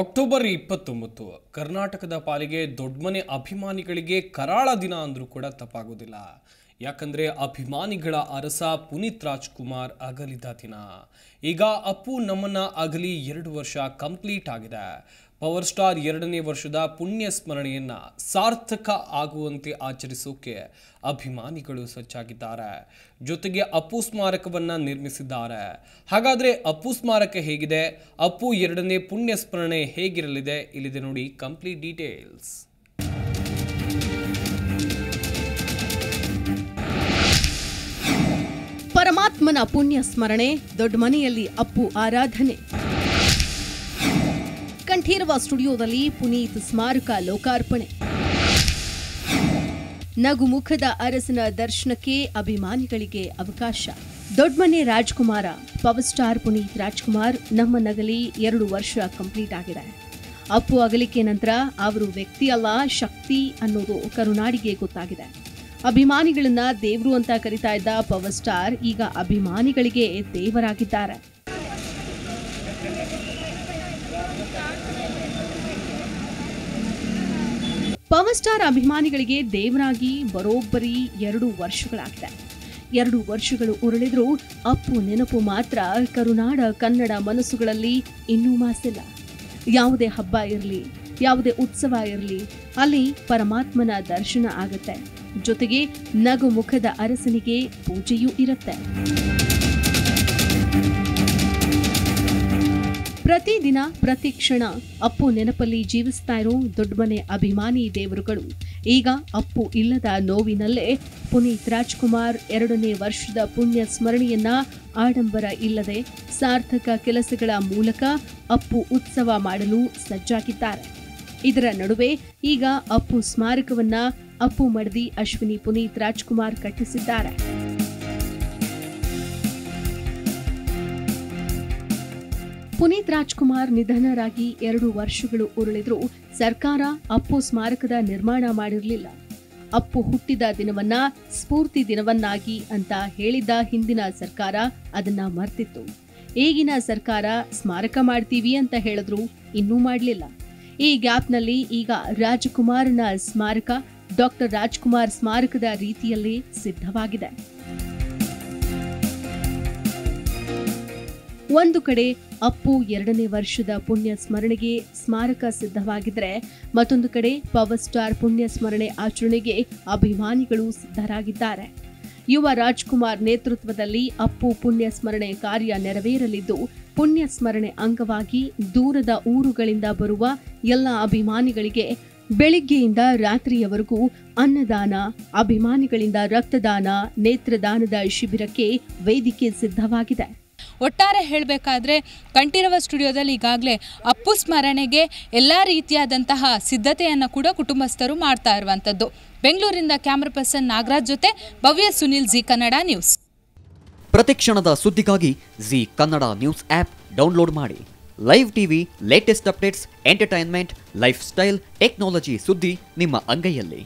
October ಇಪ್ಪತ್ತೊಂಬತ್ತು, ಕರ್ನಾಟಕದ ಪಾಲಿಗೆ ದೊಡ್ಡಮನೆ ಅಭಿಮಾನಿಗಳಿಗೆ ಕರಾಳ ದಿನ ಅಂದರೂ ಕೂಡ ತಪ್ಪಾಗೋದಿಲ್ಲ. ಯಾಕಂದರೆ ಅಭಿಮಾನಿಗಳ ಅರಸ ಪುನೀತ್ ರಾಜ್ಕುಮಾರ್ ಅಗಲಿದ ದಿನ. ಈಗ ಅಪ್ಪು ನಮ್ಮನ್ನ ಅಗಲಿ ಎರಡು ವರ್ಷ ಕಂಪ್ಲೀಟ್ ಆಗಿದೆ. ಪವರ್ ಸ್ಟಾರ್ ಎರಡನೇ ವರ್ಷದ ಪುಣ್ಯ ಸ್ಮರಣೆಯನ್ನು ಸಾರ್ಥಕ ಆಗುವಂತೆ ಆಚರಿಸೋಕೆ ಅಭಿಮಾನಿಗಳು ಸಜ್ಜಾಗಿದ್ದಾರೆ. ಜೊತೆಗೆ ಅಪ್ಪು ಸ್ಮಾರಕವನ್ನು ನಿರ್ಮಿಸಿದ್ದಾರೆ. ಹಾಗಾದರೆ ಅಪ್ಪು ಸ್ಮಾರಕ ಹೇಗಿದೆ? ಅಪ್ಪು ಎರಡನೇ ಪುಣ್ಯ ಸ್ಮರಣೆ ಹೇಗಿರಲಿದೆ? ಇಲ್ಲಿದೆ ನೋಡಿ ಕಂಪ್ಲೀಟ್ ಡೀಟೇಲ್ಸ್ ಪರಮಾತ್ಮನ ಪುಣ್ಯ ಸ್ಮರಣೆ, ದೊಡ್ಡ ಮನೆಯಲ್ಲಿ ಅಪ್ಪು ಆರಾಧನೆ. ಕಂಠೀರವ ಸ್ಟುಡಿಯೋದಲ್ಲಿ ಪುನೀತ್ ಸ್ಮಾರಕ ಲೋಕಾರ್ಪಣೆ. ನಗುಮುಖದ ಅರಸನ ದರ್ಶನಕ್ಕೆ ಅಭಿಮಾನಿಗಳಿಗೆ ಅವಕಾಶ. ದೊಡ್ಡಮನೆ ರಾಜ್ಕುಮಾರ, ಪವರ್ ಸ್ಟಾರ್ ಪುನೀತ್ ರಾಜ್ಕುಮಾರ್ ನಮ್ಮ ನಗಲಿ ಎರಡು ವರ್ಷ ಕಂಪ್ಲೀಟ್ ಆಗಿದೆ. ಅಪ್ಪು ಅಗಲಿಕೆ ನಂತರ ಅವರು ವ್ಯಕ್ತಿ ಅಲ್ಲ, ಶಕ್ತಿ ಅನ್ನೋದು ಕರುನಾಡಿಗೆ ಗೊತ್ತಾಗಿದೆ. ಅಭಿಮಾನಿಗಳನ್ನ ದೇವರು ಅಂತ ಕರಿತಾ ಇದ್ದ ಪವರ್ ಸ್ಟಾರ್ ಈಗ ಅಭಿಮಾನಿಗಳಿಗೆ ದೇವರಾಗಿದ್ದಾರೆ. ಪವರ್ ಸ್ಟಾರ್ ಅಭಿಮಾನಿಗಳಿಗೆ ದೇವರಾಗಿ ಬರೋಬ್ಬರಿ ಎರಡು ವರ್ಷಗಳಾಗಿದೆ. ಎರಡು ವರ್ಷಗಳು ಉರುಳಿದ್ರೂ ಅಪ್ಪು ನೆನಪು ಮಾತ್ರ ಕರುನಾಡ ಕನ್ನಡ ಮನಸ್ಸುಗಳಲ್ಲಿ ಇನ್ನೂ ಮಾಸಿಲ್ಲ. ಯಾವುದೇ ಹಬ್ಬ ಇರಲಿ, ಯಾವುದೇ ಉತ್ಸವ ಇರಲಿ, ಅಲ್ಲಿ ಪರಮಾತ್ಮನ ದರ್ಶನ ಆಗುತ್ತೆ. ಜೊತೆಗೆ ನಗು ಮುಖದ ಅರಸನಿಗೆ ಪೂಜೆಯೂ ಇರುತ್ತೆ. ಪ್ರತಿದಿನ, ಪ್ರತಿ ಕ್ಷಣ ಅಪ್ಪು ನೆನಪಲ್ಲಿ ಜೀವಿಸ್ತಾ ಇರೋ ದೊಡ್ಡಮನೆ ಅಭಿಮಾನಿ ದೇವರುಗಳು. ಈಗ ಅಪ್ಪು ಇಲ್ಲದ ನೋವಿನಲ್ಲೇ ಪುನೀತ್ ರಾಜ್ಕುಮಾರ್ ಎರಡನೇ ವರ್ಷದ ಪುಣ್ಯ ಸ್ಮರಣೆಯನ್ನ ಆಡಂಬರ ಇಲ್ಲದೆ ಸಾರ್ಥಕ ಕೆಲಸಗಳ ಮೂಲಕ ಅಪ್ಪು ಉತ್ಸವ ಮಾಡಲು ಸಜ್ಜಾಗಿದ್ದಾರೆ. ಇದರ ನಡುವೆ ಈಗ ಅಪ್ಪು ಸ್ಮಾರಕವನ್ನ ಅಪ್ಪು ಮಡದಿ ಅಶ್ವಿನಿ ಪುನೀತ್ ರಾಜ್ಕುಮಾರ್ ಕಟ್ಟಿಸಿದ್ದಾರೆ. ಪುನೀತ್ ರಾಜ್ಕುಮಾರ್ ನಿಧನರಾಗಿ ಎರಡು ವರ್ಷಗಳು ಉರುಳಿದ್ರೂ ಸರ್ಕಾರ ಅಪ್ಪು ಸ್ಮಾರಕದ ನಿರ್ಮಾಣ ಮಾಡಿರಲಿಲ್ಲ. ಅಪ್ಪು ಹುಟ್ಟಿದ ದಿನವನ್ನ ಸ್ಫೂರ್ತಿ ದಿನವನ್ನಾಗಿ ಅಂತ ಹೇಳಿದ್ದ ಹಿಂದಿನ ಸರ್ಕಾರ ಅದನ್ನ ಮರ್ತಿತ್ತು. ಈಗಿನ ಸರ್ಕಾರ ಸ್ಮಾರಕ ಮಾಡ್ತೀವಿ ಅಂತ ಹೇಳಿದ್ರು ಇನ್ನೂ ಮಾಡಲಿಲ್ಲ. ಈ ಗ್ಯಾಪ್ನಲ್ಲಿ ಈಗ ರಾಜಕುಮಾರನ ಸ್ಮಾರಕ ಡಾಕ್ಟರ್ ರಾಜ್ಕುಮಾರ್ ಸ್ಮಾರಕದ ರೀತಿಯಲ್ಲಿ ಸಿದ್ಧವಾಗಿದೆ. ಒಂದು ಕಡೆ ಅಪ್ಪು ಎರಡನೇ ವರ್ಷದ ಪುಣ್ಯ ಸ್ಮರಣೆಗೆ ಸ್ಮಾರಕ ಸಿದ್ಧವಾಗಿದ್ರೆ ಮತ್ತೊಂದು ಕಡೆ ಪವರ್ ಸ್ಟಾರ್ ಪುಣ್ಯ ಸ್ಮರಣೆ ಆಚರಣೆಗೆ ಅಭಿಮಾನಿಗಳು ಸಿದ್ಧರಾಗಿದ್ದಾರೆ. ಯುವ ರಾಜ್ಕುಮಾರ್ ನೇತೃತ್ವದಲ್ಲಿ ಅಪ್ಪು ಪುಣ್ಯ ಸ್ಮರಣೆ ಕಾರ್ಯ ನೆರವೇರಲಿದ್ದು, ಪುಣ್ಯ ಸ್ಮರಣೆ ಅಂಗವಾಗಿ ದೂರದ ಊರುಗಳಿಂದ ಬರುವ ಎಲ್ಲ ಅಭಿಮಾನಿಗಳಿಗೆ ಬೆಳಿಗ್ಗೆಯಿಂದ ರಾತ್ರಿಯವರೆಗೂ ಅನ್ನದಾನ, ಅಭಿಮಾನಿಗಳಿಂದ ರಕ್ತದಾನ, ನೇತ್ರದಾನದ ಶಿಬಿರಕ್ಕೆ ವೇದಿಕೆ ಸಿದ್ಧವಾಗಿದೆ. ಒಟ್ಟಾರೆ ಹೇಳಬೇಕಾದ್ರೆ ಕಂಠೀರವ ಸ್ಟುಡಿಯೋದಲ್ಲಿ ಈಗಾಗಲೇ ಅಪ್ಪು ಸ್ಮರಣೆಗೆ ಎಲ್ಲ ರೀತಿಯಾದಂತಹ ಸಿದ್ಧತೆಯನ್ನು ಕೂಡ ಕುಟುಂಬಸ್ಥರು ಮಾಡ್ತಾ ಇರುವಂಥದ್ದು. ಬೆಂಗಳೂರಿಂದ ಕ್ಯಾಮ್ರಾ ಪರ್ಸನ್ ನಾಗರಾಜ್ ಜೊತೆ ಭವ್ಯ ಸುನಿಲ್ ಜಿ ಕನ್ನಡ ನ್ಯೂಸ್. ಪ್ರತಿಕ್ಷಣದ ಸುದ್ದಿಗಾಗಿ Zee Kannada news app download ಮಾಡಿ. Live TV latest updates entertainment lifestyle technology ಸುದ್ದಿ ನಿಮ್ಮ ಅಂಗೈಯಲ್ಲಿ.